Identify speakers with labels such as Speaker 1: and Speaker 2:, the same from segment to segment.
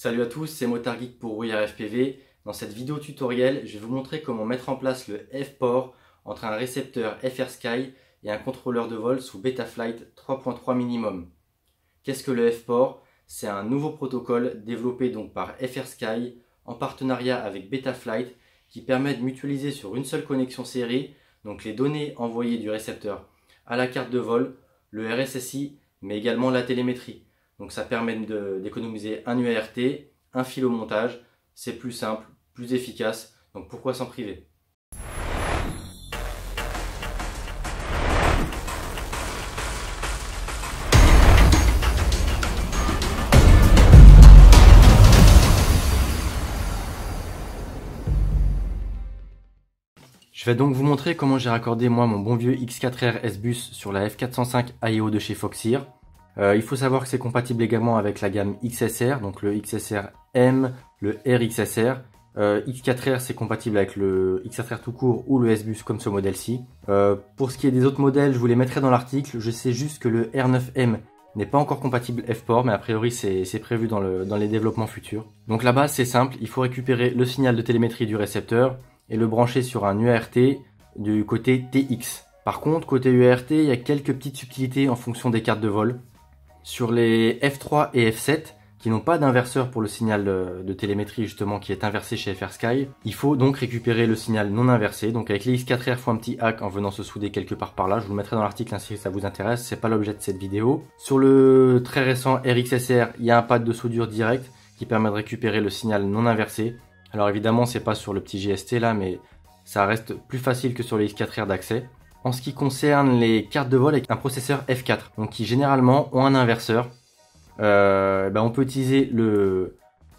Speaker 1: Salut à tous, c'est Motargeek pour FPV. Dans cette vidéo tutoriel, je vais vous montrer comment mettre en place le F-port entre un récepteur FrSky et un contrôleur de vol sous Betaflight 3.3 minimum. Qu'est-ce que le F-port? C'est un nouveau protocole développé donc par FrSky en partenariat avec Betaflight qui permet de mutualiser sur une seule connexion série donc les données envoyées du récepteur à la carte de vol, le RSSI, mais également la télémétrie. Donc ça permet d'économiser un UART, un fil au montage, c'est plus simple, plus efficace, donc pourquoi s'en priver? Je vais donc vous montrer comment j'ai raccordé moi mon bon vieux X4R S-Bus sur la F405 AEO de chez Foxeer. Euh, il faut savoir que c'est compatible également avec la gamme XSR, donc le XSR M, le RXSR. Euh, X4R c'est compatible avec le XSR tout court ou le S-Bus comme ce modèle-ci. Euh, pour ce qui est des autres modèles, je vous les mettrai dans l'article. Je sais juste que le R9M n'est pas encore compatible F-port, mais a priori c'est prévu dans, dans les développements futurs. Donc là-bas c'est simple, il faut récupérer le signal de télémétrie du récepteur et le brancher sur un UART du côté TX. Par contre, côté UART, il y a quelques petites subtilités en fonction des cartes de vol. Sur les F3 et F7, qui n'ont pas d'inverseur pour le signal de, télémétrie justement qui est inversé chez FrSky. Il faut donc récupérer le signal non inversé. Donc avec les X4R, faut un petit hack en venant se souder quelque part par là. Je vous le mettrai dans l'article hein, si ça vous intéresse. C'est pas l'objet de cette vidéo. Sur le très récent RXSR, il y a un pad de soudure direct qui permet de récupérer le signal non inversé. Alors évidemment, c'est pas sur le petit GST là, mais ça reste plus facile que sur les X4R d'accès. En ce qui concerne les cartes de vol avec un processeur F4, donc qui généralement ont un inverseur, euh, ben on peut utiliser le,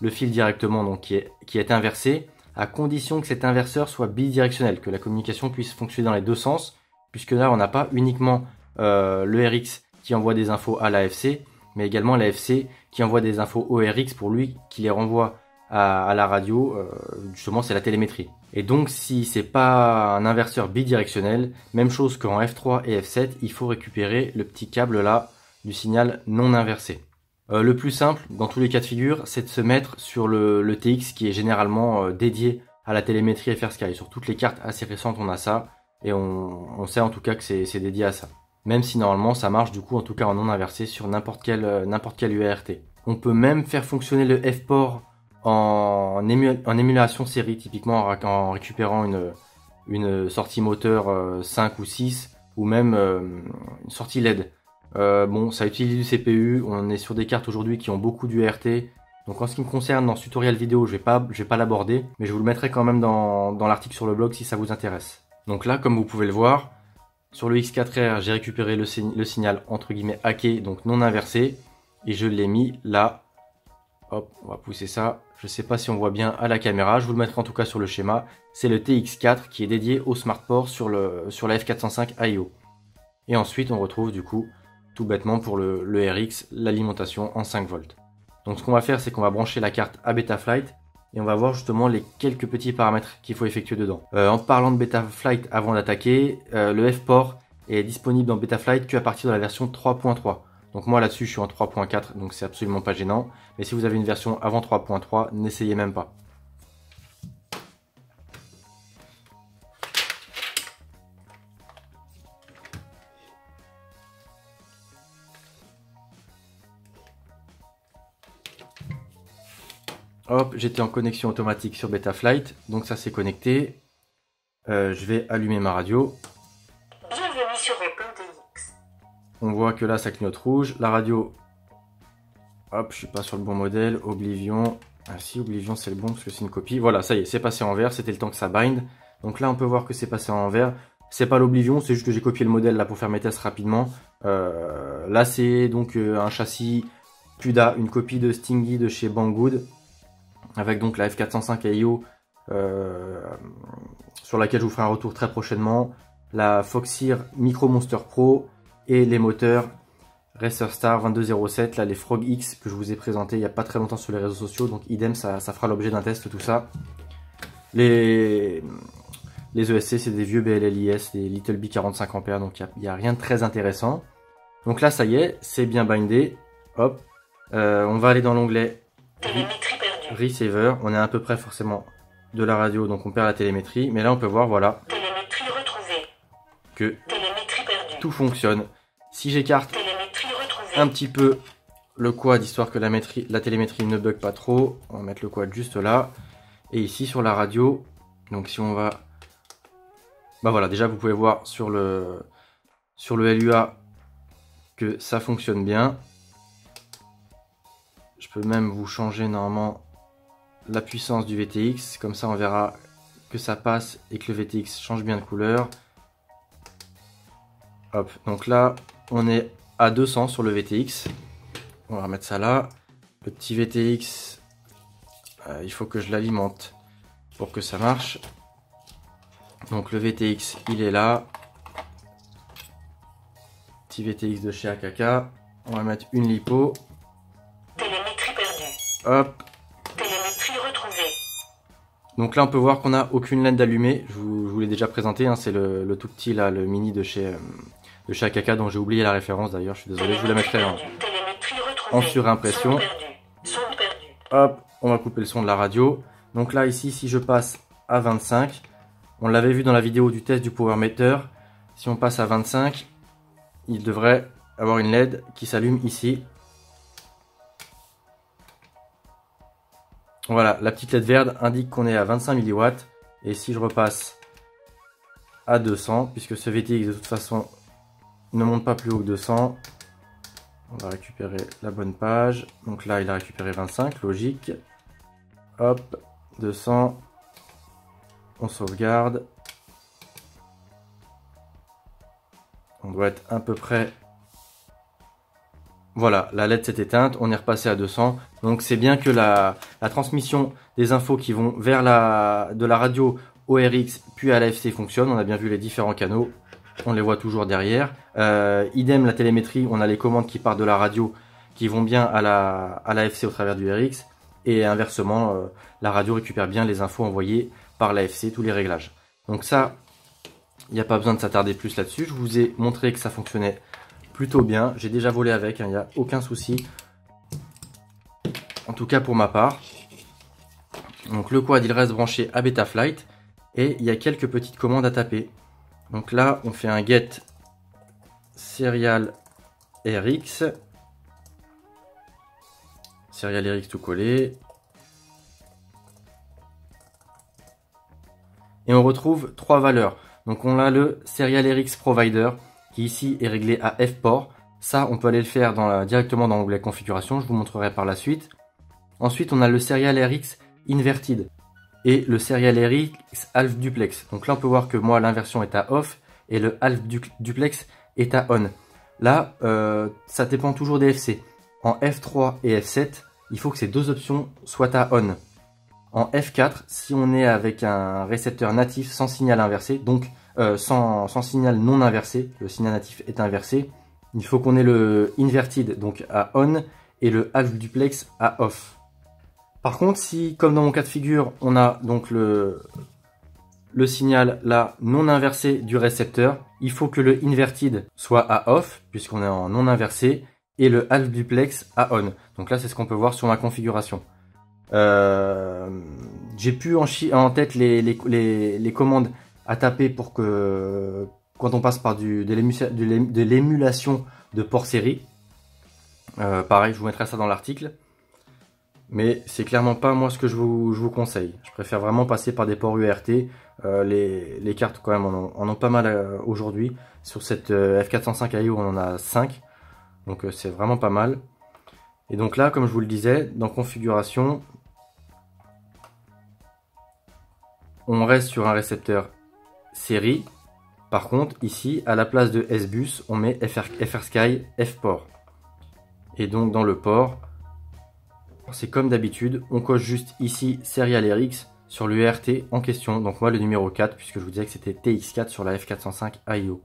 Speaker 1: fil directement donc qui est, qui est inversé, à condition que cet inverseur soit bidirectionnel, que la communication puisse fonctionner dans les deux sens, puisque là on n'a pas uniquement euh, le RX qui envoie des infos à l'AFC, mais également l'AFC qui envoie des infos au RX pour lui qui les renvoie à, la radio, euh, justement c'est la télémétrie. Et donc si c'est pas un inverseur bidirectionnel, même chose qu'en F3 et F7, il faut récupérer le petit câble là du signal non inversé. Euh, le plus simple, dans tous les cas de figure, c'est de se mettre sur le, TX qui est généralement euh, dédié à la télémétrie FrSky. Sur toutes les cartes assez récentes, on a ça, et on, sait en tout cas que c'est dédié à ça. Même si normalement ça marche du coup en tout cas en non inversé sur n'importe quel, n'importe quel UART. On peut même faire fonctionner le F-port en, émulation série, typiquement en, récupérant une, sortie moteur 5 euh, ou 6 ou même euh, une sortie LED. Euh, bon, ça utilise du CPU, on est sur des cartes aujourd'hui qui ont beaucoup d'URT. Donc en ce qui me concerne, dans ce tutoriel vidéo, je vais pas, vais pas l'aborder, mais je vous le mettrai quand même dans, dans l'article sur le blog si ça vous intéresse. Donc là, comme vous pouvez le voir, sur le X4R, j'ai récupéré le, le, signal entre guillemets hacké, donc non inversé, et je l'ai mis là Hop, on va pousser ça. Je ne sais pas si on voit bien à la caméra, je vous le mettrai en tout cas sur le schéma. C'est le TX4 qui est dédié au SmartPort sur, le, sur la F405 IO. Et ensuite, on retrouve du coup, tout bêtement pour le, RX, l'alimentation en 5 volts. Donc ce qu'on va faire, c'est qu'on va brancher la carte à Betaflight et on va voir justement les quelques petits paramètres qu'il faut effectuer dedans. Euh, en parlant de Betaflight avant d'attaquer, euh, le F-port est disponible dans Betaflight qu'à partir de la version 3.3. Donc moi là-dessus je suis en 3.4 donc c'est absolument pas gênant. Mais si vous avez une version avant 3.3, n'essayez même pas. Hop, j'étais en connexion automatique sur Betaflight, donc ça s'est connecté. Euh, je vais allumer ma radio. On voit que là, ça clignote rouge. La radio, hop, je suis pas sur le bon modèle. Oblivion. Ah si, Oblivion, c'est le bon parce que c'est une copie. Voilà, ça y est, c'est passé en vert. C'était le temps que ça bind. Donc là, on peut voir que c'est passé en vert. C'est pas l'Oblivion, c'est juste que j'ai copié le modèle là pour faire mes tests rapidement. Euh, là, c'est donc euh, un châssis PUDA, une copie de Stingy de chez Banggood. Avec donc la F405 AIO euh, sur laquelle je vous ferai un retour très prochainement. La Foxeer Micro Monster Pro et les moteurs Racer Star 2207, là les Frog X que je vous ai présenté il n'y a pas très longtemps sur les réseaux sociaux, donc idem ça, fera l'objet d'un test tout ça. Les, les ESC c'est des vieux BLLIS, des Little B 45 A, donc il n'y a, rien de très intéressant. Donc là ça y est, c'est bien bindé, hop, euh, on va aller dans l'onglet receiver, on est à peu près forcément de la radio, donc on perd la télémétrie. Mais là, on peut voir, voilà,
Speaker 2: Télémétrie retrouvée.
Speaker 1: que tout fonctionne. Si j'écarte un petit peu le quad, histoire que la, métrie- la télémétrie ne bug pas trop, on va mettre le quad juste là. Et ici, sur la radio, donc si on va... Bah voilà, déjà, vous pouvez voir sur le, sur le LUA que ça fonctionne bien. Je peux même vous changer normalement la puissance du VTX, comme ça on verra que ça passe et que le VTX change bien de couleur. Hop, donc là on est à 200 sur le VTX. On va remettre ça là. Le petit VTX, euh, il faut que je l'alimente pour que ça marche. Donc le VTX, il est là. Petit VTX de chez AKK. On va mettre une lipo.
Speaker 2: Télémétrie perdue.
Speaker 1: Hop,
Speaker 2: Télémétrie retrouvée.
Speaker 1: Donc là, on peut voir qu'on n'a aucune laine d'allumé. Je vous, je vous l'ai déjà présenté. hein, c'est le, le tout petit là, le mini de chez euh, de chez AKK dont j'ai oublié la référence d'ailleurs. Je suis désolé. Je vous la mettrai en. Surimpression. Hop, on va couper le son de la radio. Donc là, ici, si je passe à 25, on l'avait vu dans la vidéo du test du power meter. Si on passe à 25, il devrait avoir une LED qui s'allume ici. Voilà, la petite LED verte indique qu'on est à 25 mW. Et si je repasse à 200, puisque ce VTX de toute façon ne monte pas plus haut que 200, on va récupérer la bonne page. Donc là, il a récupéré 25, logique. Hop, 200. On sauvegarde. On doit être à peu près... Voilà, la LED s'est éteinte, on est repassé à 200. Donc c'est bien que la, transmission des infos qui vont vers la, de la radio au RX puis à l'AFC fonctionne. On a bien vu les différents canaux, on les voit toujours derrière. Euh, idem la télémétrie, on a les commandes qui partent de la radio qui vont bien à la à l'AFC au travers du RX et inversement euh, la radio récupère bien les infos envoyées par l'AFC, tous les réglages. Donc ça, il n'y a pas besoin de s'attarder plus là-dessus. Je vous ai montré que ça fonctionnait plutôt bien. J'ai déjà volé avec, hein, il n'y a aucun souci. En tout cas pour ma part. Donc le quad il reste branché à Betaflight et il y a quelques petites commandes à taper. Donc là on fait un get serial RX. Serial RX tout collé. Et on retrouve trois valeurs. Donc on a le Serial RX Provider qui ici est réglé à F-port. Ça, on peut aller le faire directement dans l'onglet configuration. Je vous montrerai par la suite. Ensuite, on a le Serial RX Inverted et le Serial RX Half Duplex. Donc là, on peut voir que moi, l'inversion est à off et le Half du- Duplex est à on. Là, euh, ça dépend toujours des FC. En F3 et F7, il faut que ces deux options soient à on. En F4, si on est avec un récepteur natif sans signal inversé, donc euh, sans signal non inversé, le signal natif est inversé, il faut qu'on ait le inverted donc à on et le half duplex à off. Par contre, si comme dans mon cas de figure, on a donc le, signal là non inversé du récepteur, il faut que le inverted soit à off puisqu'on est en non inversé et le half duplex à on. Donc là, c'est ce qu'on peut voir sur ma configuration. Euh, j'ai pu en, tête les, commandes à taper pour que quand on passe par de l'émulation de port série. Euh, pareil, je vous mettrai ça dans l'article. Mais c'est clairement pas moi ce que je vous, conseille. Je préfère vraiment passer par des ports URT. Euh, les, cartes quand même en ont, pas mal euh, aujourd'hui. Sur cette euh, F405 IO on en a 5. Donc c'est vraiment pas mal. Et donc là, comme je vous le disais, dans configuration, on reste sur un récepteur série. Par contre, ici, à la place de S-Bus, on met FR, FRSky F-port. Et donc dans le port, c'est comme d'habitude, on coche juste ici Serial RX sur l'URT en question. Donc moi le numéro 4, puisque je vous disais que c'était TX4 sur la F405 IO.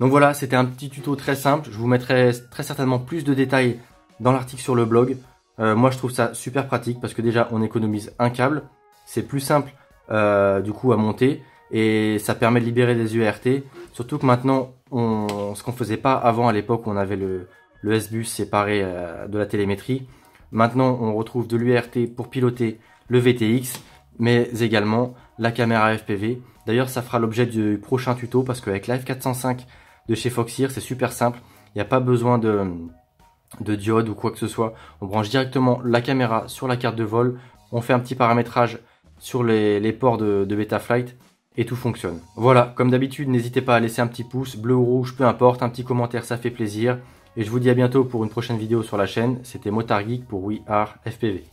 Speaker 1: Donc voilà, c'était un petit tuto très simple. Je vous mettrai très certainement plus de détails dans l'article sur le blog. Euh, moi je trouve ça super pratique parce que déjà on économise un câble. C'est plus simple euh, du coup à monter et ça permet de libérer des URT. Surtout que maintenant, ce qu'on faisait pas avant à l'époque où on avait le, le S-Bus séparé euh, de la télémétrie, Maintenant, on retrouve de l'URT pour piloter le VTX, mais également la caméra FPV. D'ailleurs, ça fera l'objet du prochain tuto parce qu'avec la F405 de chez Foxeer, c'est super simple. Il n'y a pas besoin de, de diode ou quoi que ce soit. On branche directement la caméra sur la carte de vol. On fait un petit paramétrage sur les, ports de, de Betaflight et tout fonctionne. Voilà, comme d'habitude, n'hésitez pas à laisser un petit pouce, bleu ou rouge, peu importe, un petit commentaire, ça fait plaisir. Et je vous dis à bientôt pour une prochaine vidéo sur la chaîne. C'était Motard Geek pour We Are FPV.